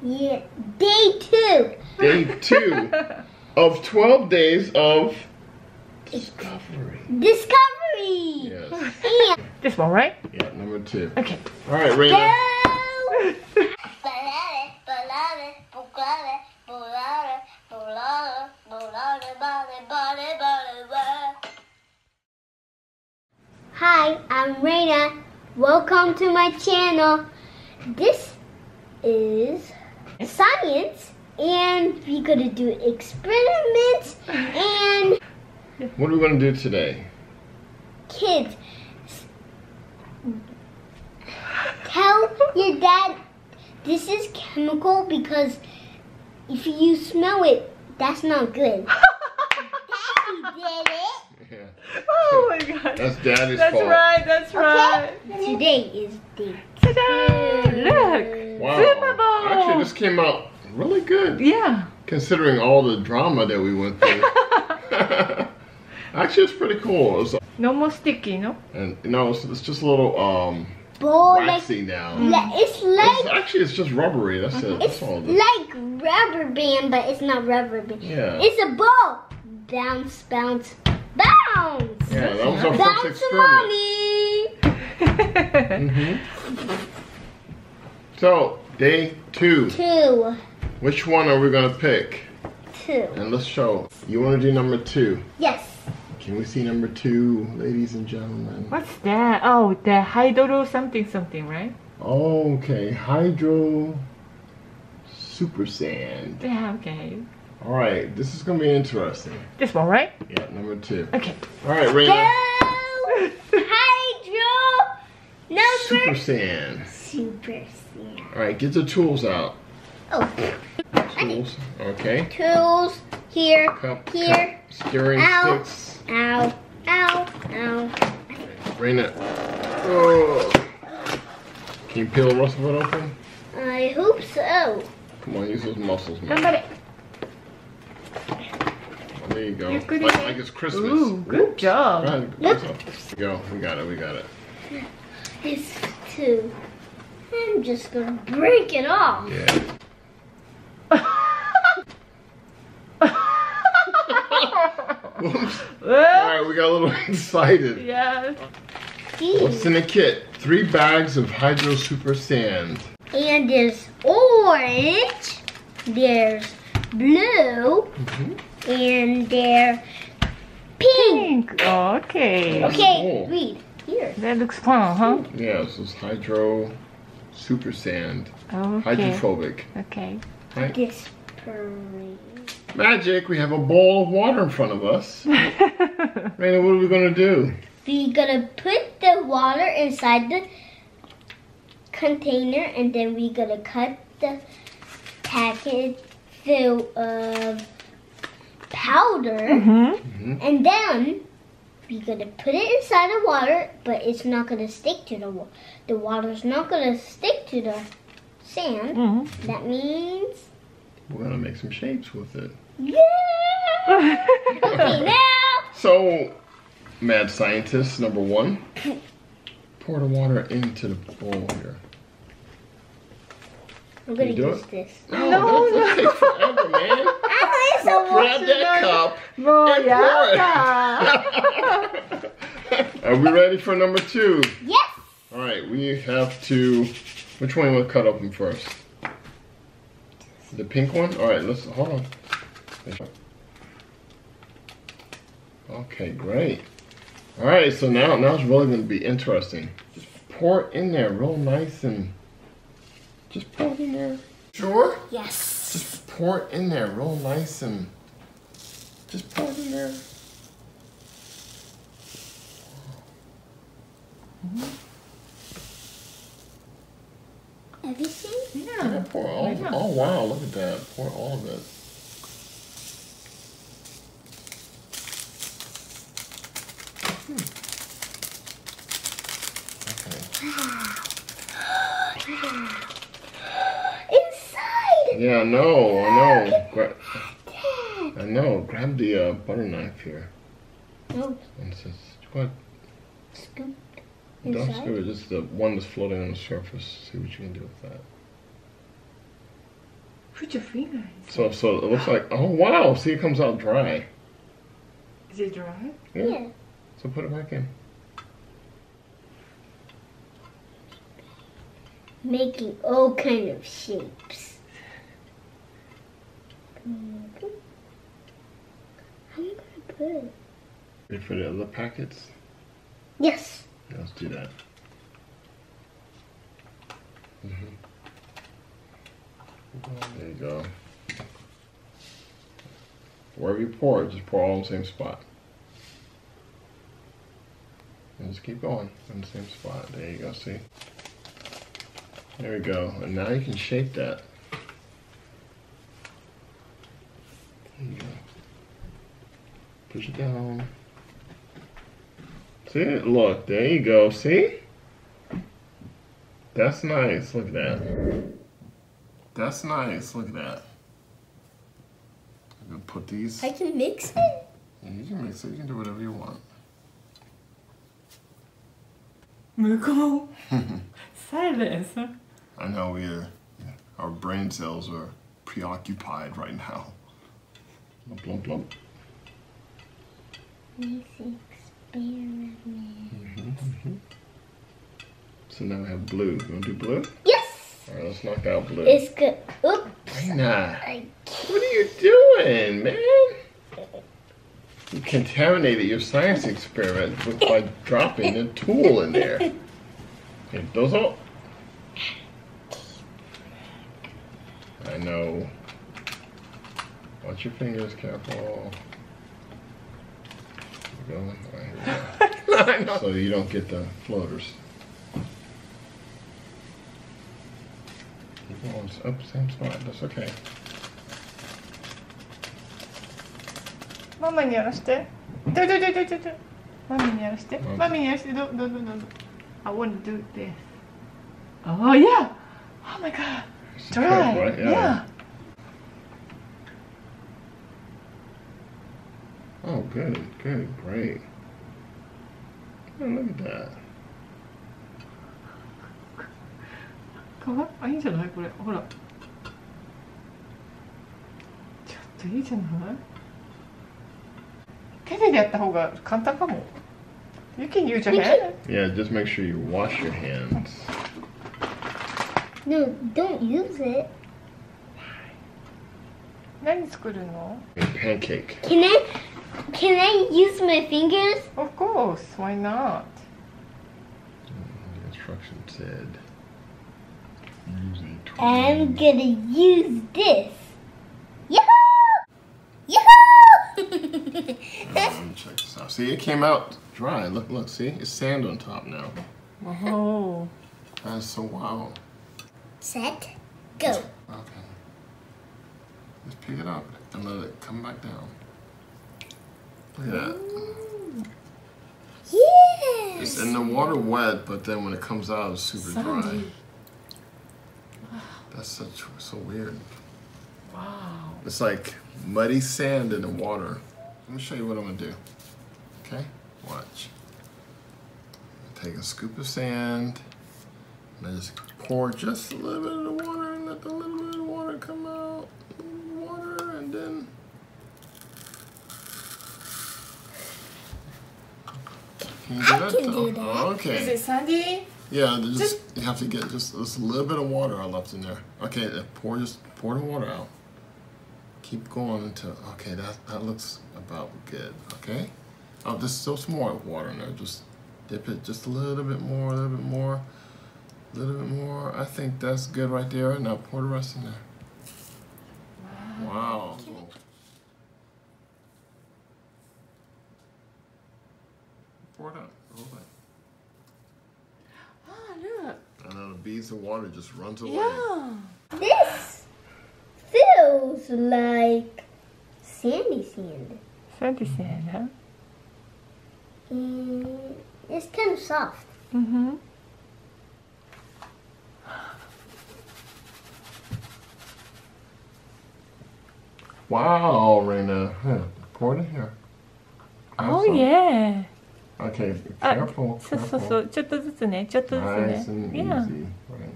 Yeah, day two. Day two of 12 days of discovery. Discovery. Yes. And This one, right? Yeah, number two. Okay. All right, Reina. Hi, I'm Reina. Welcome to my channel. This is science, and we're gonna do experiments and What are we going to do today? kids. Tell your dad this is chemical because if you smell it, that's not good. Daddy did it. Yeah. Oh my god. That's Daddy's That's fault. right, that's right. Today is day Ta-da! Look. Wow. Super Bowl. Actually, this came out really good, Yeah. considering all the drama that we went through. Actually, it's pretty cool. It's, No more sticky, no? and you know, it's, it's just a little um bowl like, waxy now. li- it's It's, like actually, it's just rubbery. That's it. it's all it is. like rubber band, but it's not rubber band. Yeah. It's a ball. Bounce, bounce, bounce. Yeah, that was our first Bounce, experiment. mommy. Hmm So, day two. Two, Which one are we gonna pick? two. And let's show. You wanna do number two? Yes. Can we see number two, ladies and gentlemen? What's that? Oh, the hydro something something, right? Okay, Hydro Super Sand. Yeah, okay. All right, this is gonna be interesting. This one, right? Yeah, number two. Okay. All right, Go! Reina. Hydro! Number Super Sand. Super Sand. All right, get the tools out. Oh, Tools. Okay. tools here, Cup, here. cup, steering Ow. sticks. Ow, ow, ow. Reina. Oh. Can you peel the rest of it open? I hope so. Come on, use those muscles, man. Somebody. There you go. You could Like, like it's Christmas. Ooh, good job. Go ahead, Look. Go. We got it. We got it. This too. I'm just gonna break it off. Yeah. Whoops. All right, we got a little excited. yes. What's in the kit? Three bags of Hydro Super Sand. And there's orange, there's blue, Mhm. and there's pink. Pink. Okay. Okay, Cool. read here. That looks fun, huh? Yeah, this is Hydro Super Sand. Okay. Hydrophobic. Okay. Right? This. Magic, we have a bowl of water in front of us. Reina, what are we gonna do? We're gonna put the water inside the container and then we're gonna cut the packet full of powder hmm and then we're gonna put it inside the water but it's not gonna stick to the water. The water's not gonna stick to the sand. hmm That means We're gonna make some shapes with it. yeah! okay, now So, mad scientist number one, pour the water into the bowl here. I'm gonna do use it? this. No, No, that's, that takes forever, man. Grab that cup and yeah. pour it. Are we ready for number two? Yes! All right, we have to. Which one want cut open first? The pink one. All right, let's hold on. Okay, great. All right, so now now it's really going to be interesting. Just pour it in there, real nice and just pour it in there. Sure. Yes. Just pour it in there, real nice and just pour it in there. Everything? Yeah, Yeah. pour all. Oh wow, look at that. Pour all of it. Hmm. Okay. Inside! Yeah, I know, I know. Gra- I know. Grab the uh, butter knife here. No, And just what? scoop Don't inside. scoop it. Just the one that's floating on the surface. See what you can do with that. Put your finger in. So so it looks like oh wow, see it comes out dry. Is it dry? Yeah. Yeah. So put it back in. Making all kind of shapes. How am I gonna put it? Ready for the other packets? Yes. Let's do that. Mhm. There you go. Wherever you pour it, just pour all in the same spot. And just keep going in the same spot. There you go, see? There we go. And now you can shape that. There you go. Push it down. See it? Look, there you go. See? That's nice. Look at that. That's nice. Look at that. I'm gonna put these. I can mix it. Yeah, you can mix it. You can do whatever you want. 無言 Silence. I know we are, our brain cells are preoccupied right now. Lump, lump, lump. Please experiment. So now we have blue. You want to do blue? Yes. All right, let's knock out blue. It's good. Oops. I what are you doing, man? You contaminated your science experiment with, by dropping a tool in there. Okay, those all. I know. Watch your fingers, careful. Going. Right, no, so you don't get the floaters. Keep going up same spot. That's okay. Mama nie rośnie. Do, do, do, do, do, do. Mama nie rośnie. Mama nie rośnie. Do, do, do, do, do. I want to do this. Oh, yeah. Oh, my God. Dry. Right? yeah. yeah. good, good, great. Oh, look at that. かわあいいんじゃないこれ。ほら。ちょっといいじゃない手でやった方が簡単かも。You can use your You hand. Yeah, just make sure you wash your hands. no, don't use it. 何作るの A pancake. Can I? can I use my fingers? Of course. Why not? The instruction said. Use a tool. I'm gonna use this. Yahoo! Yahoo! Let check this out. See, it came out dry. Look, look, see? It's sand on top now. Oh. That's so wow. Set, go. Okay. Just pick it up and let it come back down. Look at that. It's Yes. in the water wet, but then when it comes out, it's super dry. That's such so weird. Wow. It's like muddy sand in the water. Let me show you what I'm gonna do. Okay? Watch. Take a scoop of sand and I just pour just a little bit of the water and let the little bit of water come out. Water and then Can you do I that? can do that. Okay. Is it sandy? Yeah, there's just you have to get just, just a little bit of water I left in there. Okay, uh, pour just pour the water out. Keep going until okay that that looks about good. Okay, oh there's still some more water in there. Just dip it just a little bit more, a little bit more, a little bit more. I think that's good right there. Now pour the rest in there. Wow. Pour it out. Roll it. Ah, look. And then the beads of water just runs away. Yeah. This feels like sandy sand. Sandy sand, huh? Mm, it's kind of soft. Mm-hmm. Wow, Reina. Huh. Pour it in here. Have Oh some. yeah. Okay, あ careful, そうそうそ careful. うちょっとずつねちょっとずつ Nice ね and Yeah. easy. Right.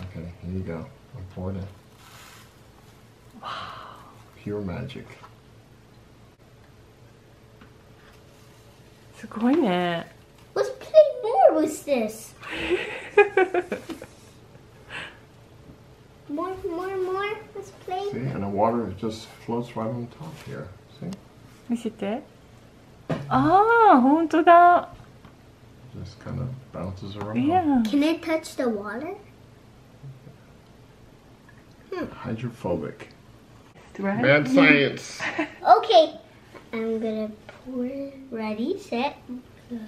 Okay, here you go. I'll pour it in. Pure magic. すごいね Let's play more with this. More, more, more. Let's play. See, and the water just floats right on top here. See? 見せて ああ本当だ Just kind of bounces around. Yeah Can I touch the water? Hydrophobic. right Mad science. Okay. I'm gonna pour it. Ready, set, go.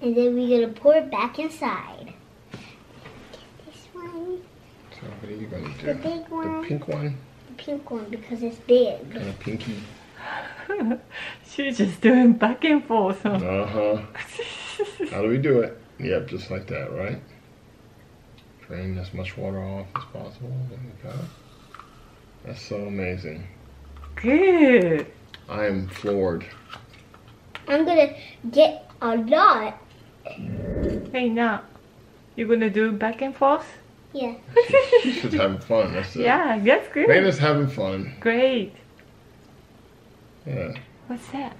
And then we're gonna pour it back inside. Get this one, So what are you gonna do? the big The one, pink one the pink one because it's big. and a pinky. She's just doing back and forth Uh huh. How do we do it? Yep, just like that, right? Drain as much water off as possible. There we go. That's so amazing. Good I am floored. I'm gonna get a lot. Hey now you're gonna do back and forth? Yeah. She's just having fun. That's it. Yeah, that's great. Nana's having fun. Great. Yeah. What's that?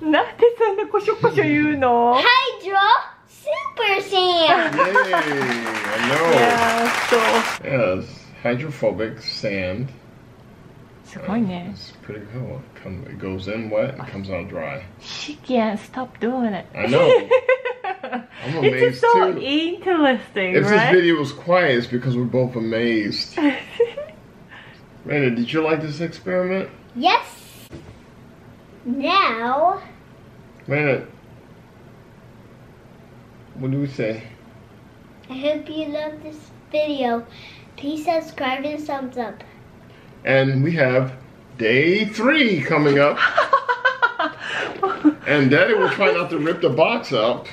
Not this the you know. Hydro Super Sand. Yay! I know. Yeah, so. Yes, hydrophobic sand. That's um, mine pretty cool. It, come, it goes in wet and comes out dry. She can't stop doing it. I know. I'm amazed it's just so too. interesting, If right? this video was quiet, it's because we're both amazed. Reina, did you like this experiment? Yes. Now. Reina, what do we say? I hope you love this video. Please subscribe and thumbs up. And we have day three coming up. and Daddy will try not to rip the box up.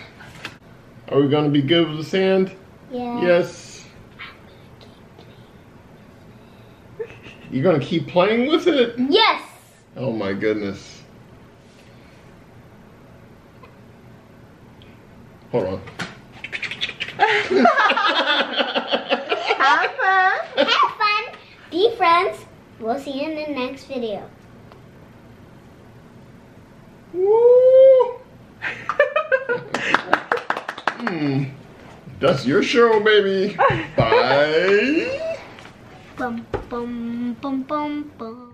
Are we going to be good with the sand? Yeah. Yes. You're going to keep playing with it? Yes. Oh my goodness. Hold on. Have fun. Have fun. Be friends. We'll see you in the next video. Woo! Hmm. That's your show, baby. Bye. Bum bum bum bum bum.